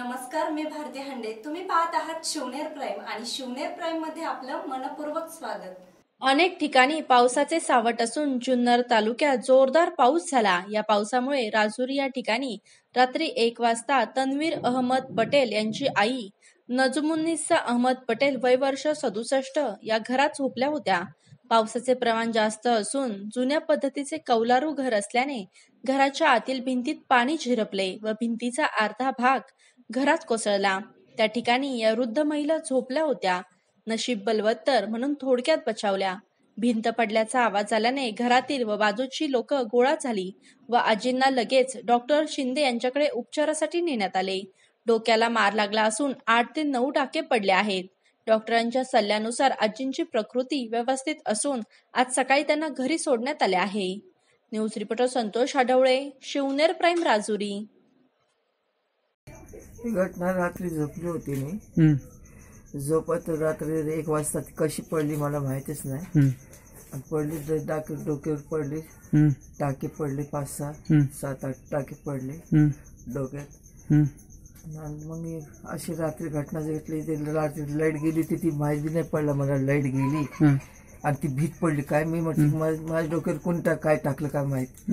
नमस्कार मी भारती हंडे. तुम्ही पाहत आहात शिवनेर प्राईम आणि शिवनेर प्राईममध्ये आपलं मनपूर्वक स्वागत. अनेक ठिकाणी पावसाचे सावट असून जुन्नर तालुक्यात जोरदार पाऊस झाला. या पावसामुळे राजुरी या ठिकाणी रात्री एक वाजता तन्वीर अहमद पटेल यांची आई नजमुन्निसा अहमद पटेल वय वर्ष सदुसष्ट या घरात झोपल्या होत्या. पावसाचे प्रमाण जास्त असून जुन्या पद्धतीचे कौलारू घर असल्याने घराच्या आतील भिंतीत पाणी झिरपले व भिंतीचा अर्धा भाग घरात कोसळला. त्या ठिकाणी या वृद्ध महिला झोपल्या होत्या. नशीब बलवत्तर म्हणून थोडक्यात बचावल्या. भिंत पडल्याचा आवाज आल्याने घरातील व बाजूची लोक गोळा झाली व आजींना लगेच डॉक्टर शिंदे यांच्याकडे उपचारासाठी नेण्यात आले. डोक्याला मार लागला असून आठ ते नऊ टाके पडले आहेत. डॉक्टरांच्या सल्ल्यानुसार आजींची प्रकृती व्यवस्थित असून आज सकाळी त्यांना घरी सोडण्यात आले आहे. News reporter Santosh Adhavale Shivner prime Rajuri. ही घटना रात्री झोपली होती मी. हम्म, झोपत रात्री एक वाजता ती कशी पडली मला माहितीच नाही. हम्म, आणि पडली तर डोक्यावर पडली. हम्म, टाके पडले पाच सहा हम्म, सात आठ टाके पडले हम्म, डोक्यात. हम्म. आणि मग ही अशी रात्री घटना घेतली ते रात्री लाइट गेली ती ती माहिती नाही पडलं मला लाइट गेली. आणि ती भीत पडली. काय मी म्हटलं माझ्या डोक्यावर कोण टा काय टाकलं काय माहीत?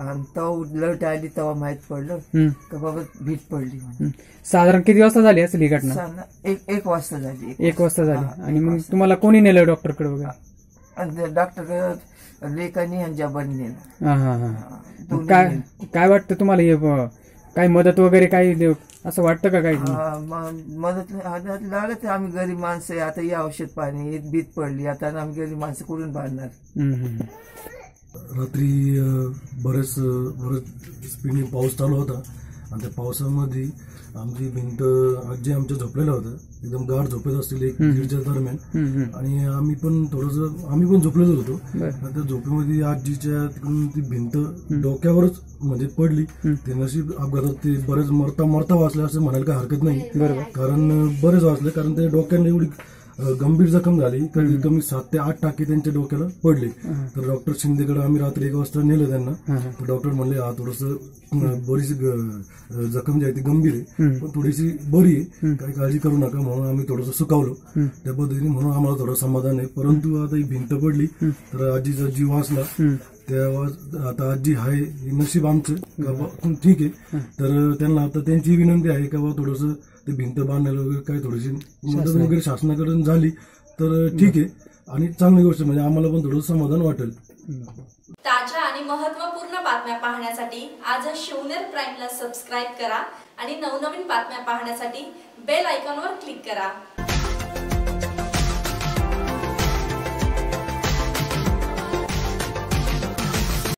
आणि तेव्हा लाइट आली तेव्हा माहीत पडलं का बाबा भीत पडली. साधारण किती वाजता झाली असेल ही घटना? एक वाजता झाली. एक वाजता झाली. आणि मग. तुम्हाला कोणी नेलं डॉक्टरकडे ते डॉक्टर लेखानी आणि जबानी नेलं. काय. काय वाटतं तुम्हाला हे काय मदत वगैरे काही देऊ? असं वाटतं का काही? हा, म- मदत लागत आम्ही गरीब माणसं आहे. आता हे औषध पाणी एक भीत पडली. आता आम्ही गरीब माणसं कुठून हम्म, हम्म. रात्री अ, बरेच अ, बरेच स्पीडने पाऊस चालू होता. आणि त्या पावसामध्ये आमची भिंत आजी आमच्या झोपलेल्या होत्या. एकदम गाढ झोपेत असतील एक दीडच्या दरम्यान. आणि आम्ही पण थोडंसं आम्ही पण झोपलेलो होतो. आणि त्या झोपेमध्ये आजीच्या तिकडून ती भिंत डोक्यावरच म्हणजे पडली. ते नशीब अपघातात ते बरेच मरता मरता वाचले असं म्हणायला काही हरकत नाही. कारण बरेच वाचले कारण ते डोक्याने एवढी गंभीर जखम झाली. कमीत कमी सात ते आठ टाके त्यांच्या डोक्याला पडले. तर डॉक्टर शिंदेकडे आम्ही रात्री एक वाजता नेलं त्यांना. तर डॉक्टर म्हणले हा थोडस बरीच जखम जी आहे ती गंभीर आहे. पण थोडीशी बरी आहे. काही काळजी करू नका म्हणून आम्ही थोडंसं सुकावलो. त्या पद्धतीने म्हणून आम्हाला थोडं समाधान आहे. परंतु आता ही भिंत पडली. तर आजीचा जीव वाचला तेव्हा आता आजी आहे नशीब आमचं. ठीक आहे. तर त्यांना आता त्यांची विनंती आहे का थोडंसं ते भिंत बांधायला वगैरे काही थोडीशी मदत वगैरे शासनाकडून झाली तर ठीक आहे. आणि चांगली गोष्ट म्हणजे आम्हाला पण थोडं समाधान वाटेल. ताज्या आणि महत्त्वपूर्ण बातम्या पाहण्यासाठी आजच शिवनेर प्राईमला सबस्क्राईब करा आणि नवनवीन बातम्या पाहण्यासाठी बेल आयकॉनवर क्लिक करा.